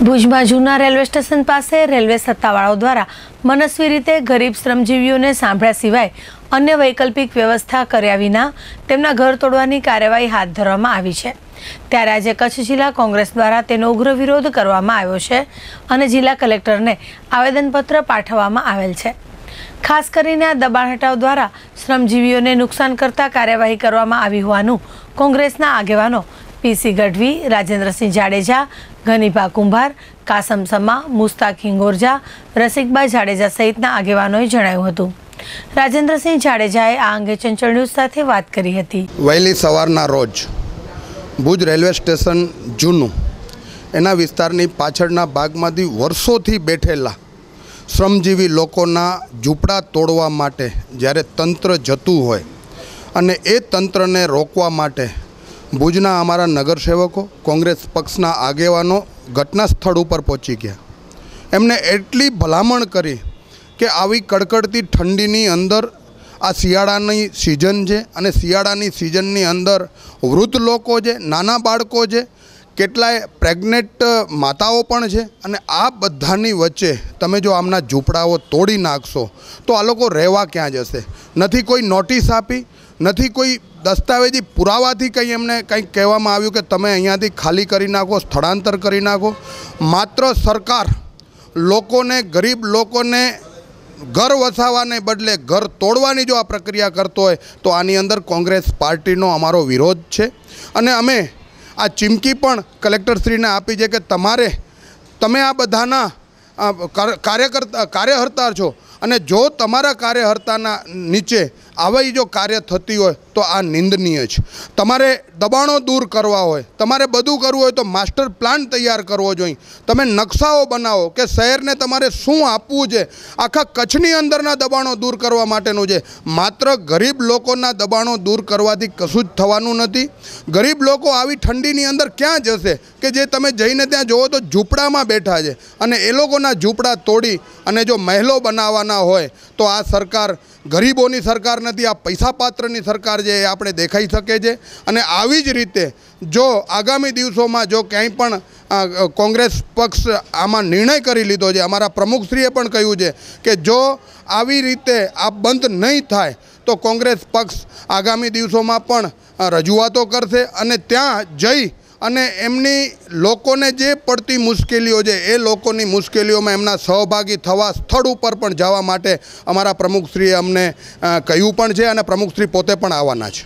ભુજમાં જૂના railway station પાસે રેલવે સત્તાવાળાઓ દ્વારા મનસ્વી રીતે ગરીબ શ્રમજીવીઓને સાંભળ્યા સિવાય અન્ય વૈકલ્પિક વ્યવસ્થા કર્યા વિના તેમના ઘર તોડવાની કાર્યવાહી હાથ ધરવામાં આવી છે. ત્યારે આજે કચ્છ જિલ્લા કોંગ્રેસ દ્વારા તેનો ઉગ્ર વિરોધ કરવામાં આવ્યો છે અને જિલ્લા કલેક્ટરને આવેદનપત્ર પાઠવવામાં આવેલ છે. ખાસ કરીને આ દબાણ હટાવ દ્વારા શ્રમજીવીઓને નુકસાન કરતા કાર્યવાહી કરવામાં આવી હોવાનું કોંગ્રેસના આગેવાનો પીસી ગઢવી, રાજેન્દ્રસિંહ જાડેજા ઘનીભા કુંભાર, કાસમ સમા, મુસ્તાક હિંગોરજા, રસિકબા જાડેજા સહિતના આગેવાનોએ જણાવ્યું હતું. રાજેન્દ્રસિંહ જાડેજાએ આ અંગે ચંચળ ન્યૂઝ સાથે વાત કરી હતી. વહેલી સવારના રોજ ભુજ રેલવે સ્ટેશન જૂનું એના વિસ્તારની પાછળના ભાગમાંથી વર્ષોથી બેઠેલા શ્રમજીવી લોકોના ઝૂંપડા તોડવા માટે જ્યારે તંત્ર જતું હોય અને એ તંત્રને રોકવા માટે ભુજના અમારા નગરસેવકો, કોંગ્રેસ પક્ષના આગેવાનો ઘટના સ્થળ ઉપર પહોંચી ગયા. એમને એટલી ભલામણ કરી કે આવી કડકડતી ઠંડીની અંદર, આ શિયાળાની સિઝન છે અને શિયાળાની સિઝનની અંદર વૃદ્ધ લોકો છે નાના બાળકો છે કેટલાય પ્રેગ્નેન્ટ માતાઓ પણ છે અને આ બધાની વચ્ચે તમે જો આમના ઝૂંપડાઓ તોડી નાખશો, તો આ લોકો રહેવા ક્યાં જશે? નથી કોઈ નોટિસ આપી, નથી કોઈ દસ્તાવેજી પુરાવાથી કંઈ એમને કંઈક કહેવામાં આવ્યું કે તમે અહીંયાથી ખાલી કરી નાખો, સ્થળાંતર કરી નાખો. માત્ર સરકાર લોકોને, ગરીબ લોકોને ઘર વસાવાને બદલે ઘર તોડવાની જો આ પ્રક્રિયા કરતો હોય, તો આની અંદર કોંગ્રેસ પાર્ટીનો અમારો વિરોધ છે. અને અમે આ ચીમકી પણ કલેક્ટરશ્રીને આપી છે કે તમારે, તમે આ બધાના કાર્યકર્તા કાર્યહર્તા છો અને જો તમારા કાર્યહર્તાના નીચે આવી જો કાર્ય થતી હોય તો આ નિંદનીય છે. તમારે દબાણો દૂર કરવા હોય તમારે બધું કરવું હોય તો માસ્ટર પ્લાન તૈયાર કરવો જોઈએ. તમે નકશાઓ બનાવો કે શહેરને તમારે શું આપવું છે? આખા કચ્છની અંદરના દબાણો દૂર કરવા માટેનું છે. માત્ર ગરીબ લોકોના દબાણો દૂર કરવાથી કશું જ થવાનું નથી. ગરીબ લોકો આવી ઠંડીની અંદર ક્યાં જશે? કે જે તમે જઈને ત્યાં જુઓ તો ઝૂંપડામાં બેઠા છે. અને એ લોકોના ઝૂંપડા તોડી અને જો મહેલો બનાવવાના હોય તો આ સરકાર ગરીબોની સરકાર નથી, આ પૈસા પાત્રની સરકાર છે એ આપણે દેખાઈ શકે છે. અને આવી જ રીતે જો આગામી દિવસોમાં જો ક્યાંય પણ કોંગ્રેસ પક્ષ આમાં નિર્ણય કરી લીધો છે, અમારા પ્રમુખશ્રીએ પણ કહ્યું છે કે જો આવી રીતે આ બંધ નહીં થાય, તો કોંગ્રેસ પક્ષ આગામી દિવસોમાં પણ રજૂઆતો કરશે અને ત્યાં જઈ અને એમની લોકોને જે પડતી મુશ્કેલીઓ છે, એ લોકોની મુશ્કેલીઓમાં એમના સહભાગી થવા સ્થળ ઉપર પણ જવા માટે અમારા પ્રમુખશ્રીએ અમને કહ્યું પણ છે અને પ્રમુખશ્રી પોતે પણ આવવાના છે.